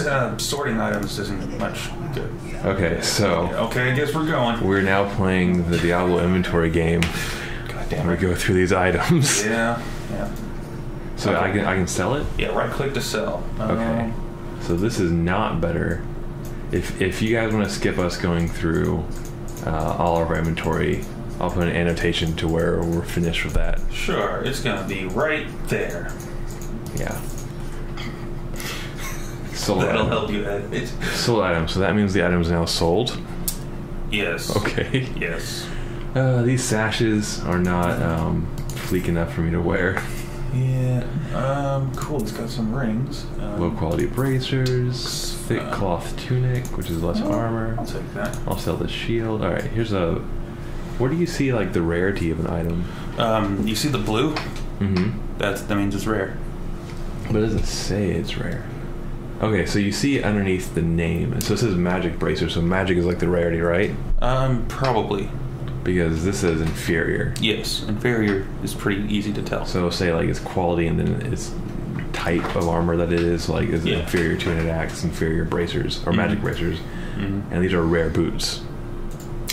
uh, sorting items isn't much good. Okay, so Okay, I guess we're going. we're now playing the Diablo inventory game. God damn We it. go through these items. Yeah, yeah. So I can I can sell it. Yeah, right click to sell. Okay. Um, So this is not better. If if you guys want to skip us going through uh, all of our inventory, I'll put an annotation to where we're finished with that. sure, it's gonna be right there. Yeah. Sold That'll item. help you. Sold item. So that means the item is now sold. Yes. Okay. Yes. Uh, these sashes are not um, fleek enough for me to wear. Yeah. Um. Cool. It's got some rings. Um, Low quality bracers, thick Uh, cloth tunic, which is less oh, armor. I'll take that. I'll sell the shield. All right, here's a. Where do you see like the rarity of an item? Um. You see the blue? Mm-hmm. That's that means it's rare. But it doesn't say it's rare. Okay, so you see underneath the name. So it says magic bracer. So magic is like the rarity, right? Um. Probably. Because this says inferior. Yes. Inferior is pretty easy to tell. So say like its quality and then its type of armor that it is. Like is it Yeah. inferior to an axe, inferior bracers or magic Mhm. bracers, hmm and these are rare boots.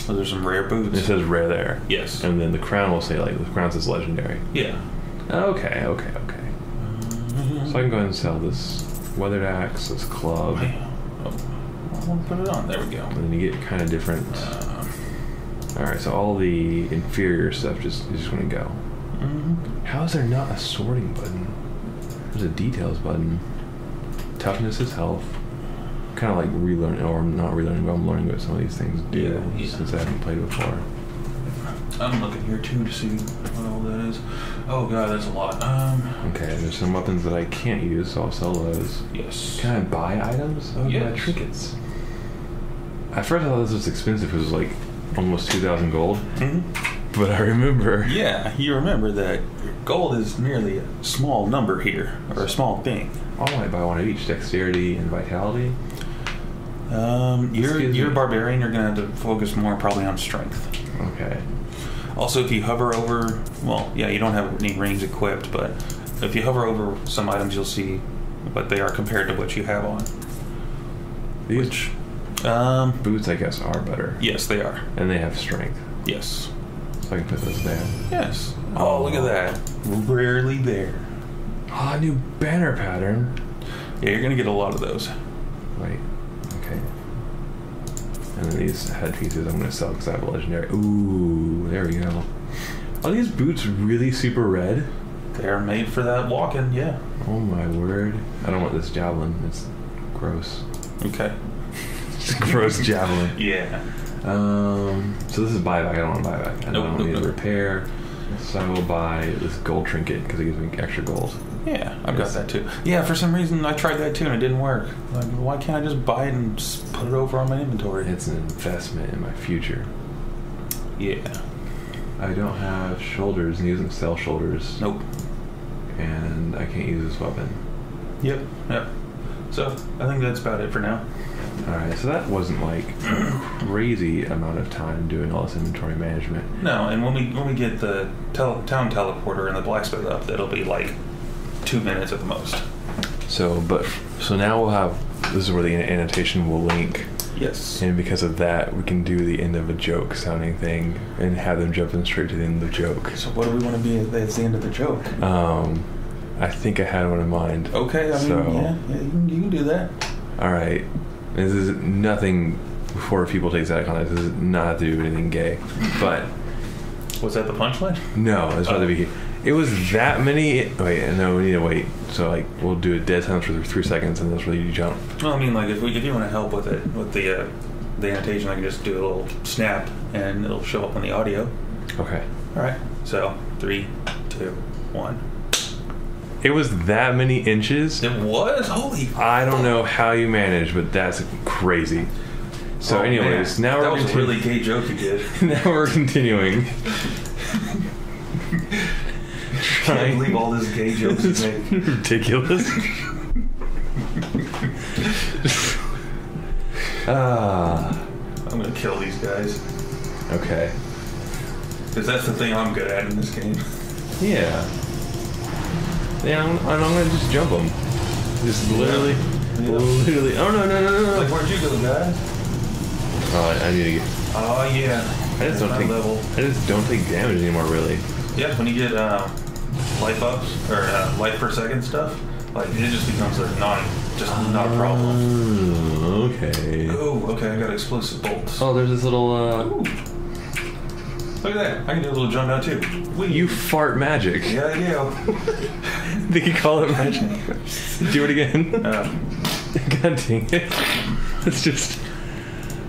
Oh, there's some rare boots. It says rare there. yes. And then the crown will say like the crown says legendary. yeah. Okay, okay, okay. So I can go ahead and sell this weathered axe, this club, Oh, I want to put it on. There we go. And then you get kind of different. Uh, All right, so all the inferior stuff just is just to go. mhm. How is there not a sorting button? There's a details button. Toughness is health. Kind of like relearning, or I'm not relearning, but I'm learning what some of these things do Yeah, yeah. since I haven't played before. I'm looking here too to see what all that is. Oh god, that's a lot. Um. Okay, there's some weapons that I can't use, so I'll sell those. Yes. Can I buy items? Oh, yeah, Yes. trinkets. At first, I thought this was expensive. It was like almost 2,000 gold. Mhm. But I remember. Yeah, you remember that gold is merely a small number here, or a small thing. I might buy one of each dexterity and vitality. Um, you're Excuse you're me. barbarian. You're gonna have to focus more probably on strength. Okay. Also, if you hover over, well, yeah, you don't have any rings equipped, but if you hover over some items, you'll see what they are compared to what you have on. These Which, um, boots, I guess, are better. yes, they are. And they have strength. Yes. So I can put those there. Yes. Oh, look at that. Rarely there. Ah, new banner pattern. Yeah, you're gonna get a lot of those. Wait. And then these headpieces I'm going to sell because I have a legendary. Ooh, there we go. Are these boots really super red? They're made for that walking. Yeah. Oh my word. I don't want this javelin. It's gross. Okay. It's gross javelin. Yeah. Um, so this is buyback. I don't want to buyback. I Nope, don't nope, need nope. repair. So I will buy this gold trinket because it gives me extra gold. Yeah, I've got that too. Yeah, for some reason I tried that too and it didn't work. Like, why can't I just buy it and just put it over on my inventory? It's an investment in my future. yeah. I don't have shoulders, and doesn't sell shoulders. Nope. And I can't use this weapon. Yep. Yep. So I think that's about it for now. Alright, so that wasn't like a crazy amount of time doing all this inventory management. No, and when we when we get the tel- town teleporter and the blacksmith up, that'll be like two minutes at the most. So, but, so now we'll have, this is where the annotation will link. Yes. And because of that, we can do the end of a joke sounding thing and have them jumping straight to the end of the joke. So what do we want to be at at the end of the joke? Um, I think I had one in mind. Okay, I mean, So- yeah, yeah you, can, you can do that. All right. This is nothing before people take that out of context. This is not to do with anything gay. But Was that the punchline? no, it's not to be. It was that many. Wait, no, we need to wait. So like, we'll do a dead silence for three seconds, and that's where you jump. Well, I mean, like if, we, if you want to help with it with the uh, the annotation, I can just do a little snap and it'll show up on the audio. Okay. All right. So three, two, one. It was that many inches. It was holy. I don't know how you managed, but that's crazy. So, Oh, anyways, man. now that we're was a continu- really gay joke you did. now we're continuing. Can't believe all this gay jokes you made. ridiculous. ah, I'm gonna kill these guys okay. because that's the thing I'm good at in this game. Yeah. Yeah, I'm, I'm gonna just jump them. Just literally. Literally. Oh no no no no Like, no. where'd you go, guy? Oh, I, I need to get. Oh, yeah. I just don't take. level. I just don't take damage anymore. Really. Yeah, when you get uh, life ups or uh, life per second stuff, like it just becomes a non, just not a problem. Oh, okay. Oh, okay, I got explosive bolts. Oh, there's this little. uh Ooh. Look at that! I can do a little jump now too. Whee. You fart magic. Yeah, I do. They could call it magic. Do it again. Uh, God dang it. It's just.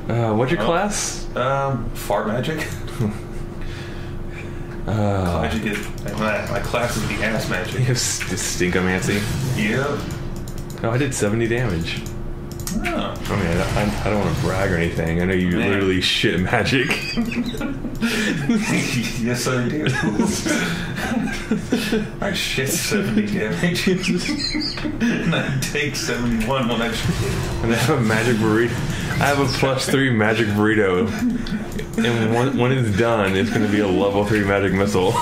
Uh, what's your Oh. class? um, fart magic. Uh, Magic is my, my class is the ass magic. you have st- stinkomancy. Yep. Oh, I did 70 damage. Oh. I mean, I, I, I don't want to brag or anything. I know you Man. literally shit magic. yes, I do. I shit 70 damage. and I take 71 when I And I have a magic burrito. I have a plus three magic burrito. And when, when it's done, it's going to be a level three magic missile.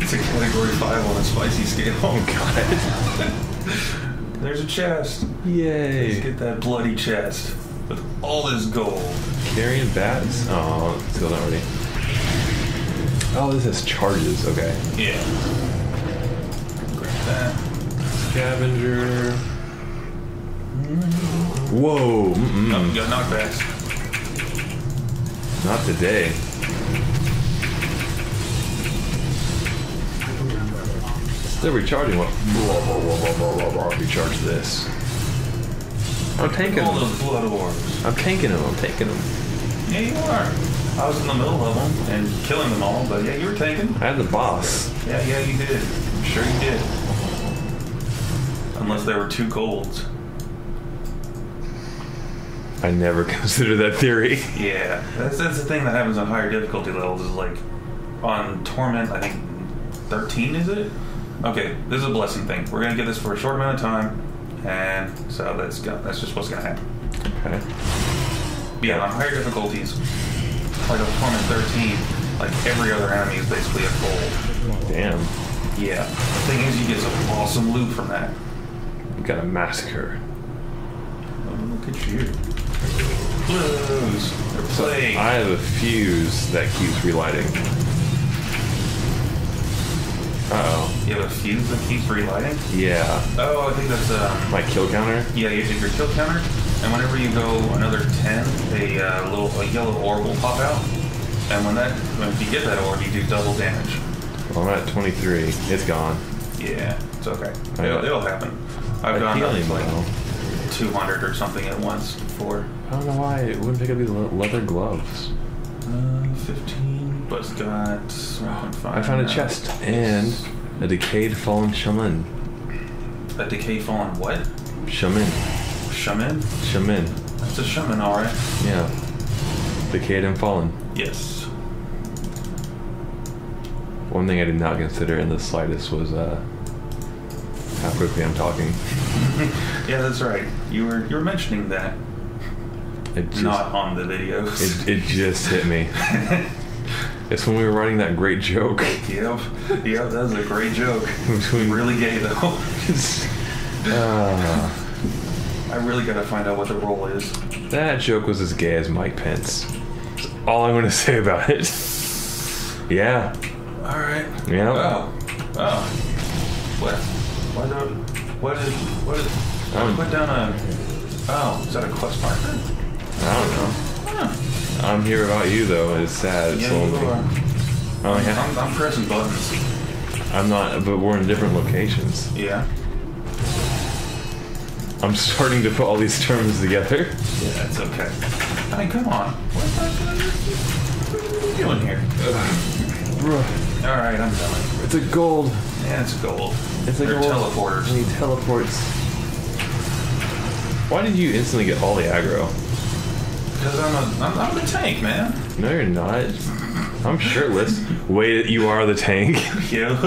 it's a category 5 on a spicy scale. Oh, God. There's a chest. Let's Yay. get that bloody chest with all this gold. Carrying bats? Oh, still not ready. Oh, this has charges. Okay. Yeah. Grab that. Scavenger. Whoa. Oh, Mm-mm. got knockbacks. Not today. They're recharging what? Blah, blah, blah, blah, blah, blah, blah. Recharge this. I'm tanking All them. those blood. I'm tanking them. I'm taking them. Yeah, you are. I was in the middle of them and killing them all, but yeah, you were tanking. I had the boss. Yeah, yeah, you did. I'm sure you did. Unless there were two golds. I never considered that theory. Yeah, that's, that's the thing that happens on higher difficulty levels is like on Torment, I think 13 is it? Okay, this is a blessing thing. We're gonna get this for a short amount of time, and so that's go- that's just what's gonna happen. Okay. Yeah, on higher difficulties, like on Torment 13, like every other enemy is basically a gold. Damn. Yeah. The thing is, you get some awesome loot from that. We got a massacre. Oh, look at you. Blues. They're playing. I have a fuse that keeps relighting. Uh oh. You have a fuse that keeps relighting? Yeah. Oh, I think that's, um, My kill counter? yeah, you take your kill counter, and whenever you go another 10, a uh, little a yellow orb will pop out. And when that, when if you get that orb, you do double damage. Well, I'm at 23. It's gone. Yeah, it's okay. It'll, it'll happen. I've A gone up to like now. 200 or something at once before. I don't know why it wouldn't pick up these leather gloves. Uh, 15, but got 1.5. I found a now. chest and a decayed fallen shaman. A decayed fallen what? Shaman. Shaman? Shaman. That's a shaman, alright. Yeah. Decayed and fallen. Yes. One thing I did not consider in the slightest was uh, how quickly I'm talking. Yeah, that's right. You were you were mentioning that, just, not on the videos. it, it just hit me. It's when we were writing that great joke. yep, yep, that was a great joke. Between- Really gay though. Uh, I really gotta find out what the role is. that joke was as gay as Mike Pence. That's all I'm to say about it. Yeah. All right. Yeah. Oh. Oh. What? What? The, what is? What is? Um, put down a. Oh, is that a quest marker? I don't know. Huh. I'm here about you though. It's sad. It's Yeah, you lonely. are. Oh yeah. I'm, I'm pressing buttons. I'm not, but we're in different locations. Yeah. I'm starting to put all these terms together. Yeah, it's okay. I mean, come on. What, what, what are you doing here? Bruh, All right, I'm done. It's a gold. Yeah, it's gold. It's a They're gold. teleporters. And he teleports. Why did you instantly get all the aggro? Because I'm a, I'm, I'm the tank, man. No, you're not. I'm shirtless. Wait, that you are the tank. Yep.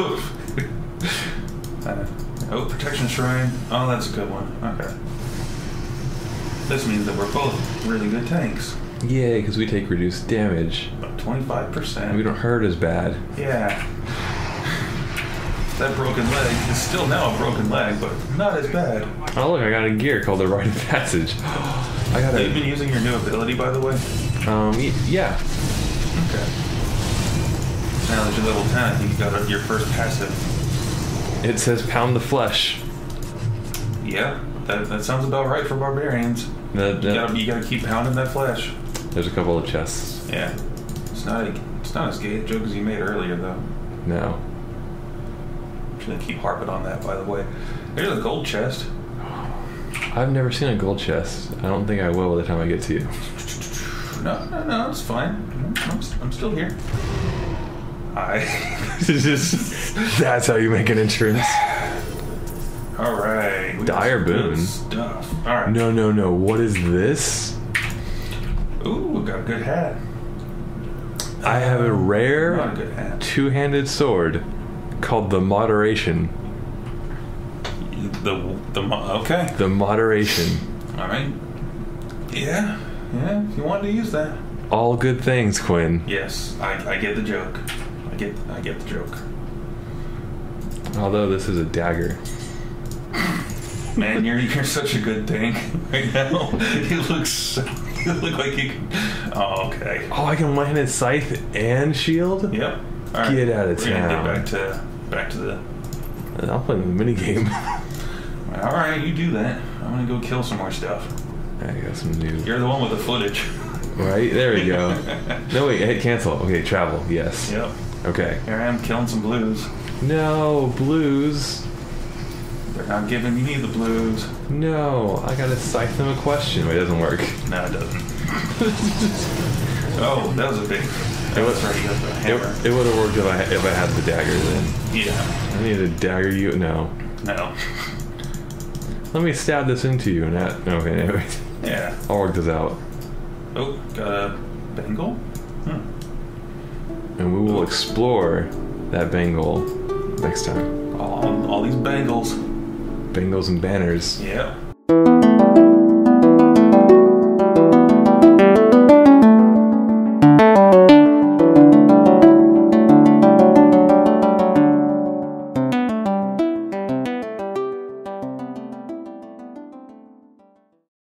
uh, oh, protection shrine. Oh, that's a good one. Okay. This means that we're both really good tanks. Yay, because we take reduced damage. About 25%. And we don't hurt as bad. Yeah. that broken leg is still now a broken leg, but not as bad. Oh look, I got a gear called the Rite of Passage. I got You've been using your new ability, by the way. Um, y- yeah. Okay. Now that you're level 10, I think you got your first passive. It says pound the flesh. Yeah, that, that sounds about right for barbarians. You gotta, you gotta keep pounding that flesh. there's a couple of chests. Yeah. It's not a, it's not as gay a joke as you made earlier, though. No. Shouldn't keep harping on that, by the way. There's a gold chest. I've never seen a gold chest. I don't think I will by the time I get to you. No, no, no, it's fine. I'm, I'm still here. Hi. That's how you make an entrance. All right. Dire boon. Stuff. All right. No, no, no. What is this? Ooh, got a good hat. I have a rare a two-handed sword called the Moderation. The the okay. The Moderation. All right. Yeah. Yeah. If you wanted to use that. All good things, Quin. Yes, I, I get the joke. I get I get the joke. Although this is a dagger. Man, you're you're such a good thing right now. You look so, you look like you. Can, oh, okay. Oh, I can one-handed scythe and shield. Yep. All Get out of We're town. Get back to back to the. I'll play the mini game. All right, you do that. I'm gonna go kill some more stuff. I got some new. You're the one with the footage. Right there we go. no wait, hit cancel. Okay, travel. Yes. Yep. Okay. Here I am killing some blues. No blues. They're not giving me the blues. No, I gotta scythe them a question. Wait, it doesn't work. No, it doesn't. oh, that was a big. That It was was- right. The hammer. It, it would have worked if I if I had the dagger. Then yeah. I need to dagger you. No. No. Let me stab this into you. And that. Okay. Anyway, Yeah. I'll work this out, Oh, got a Bengal? Hmm. and we will explore that Bengal next time. All, all these bangles. Bengals and banners. Yep.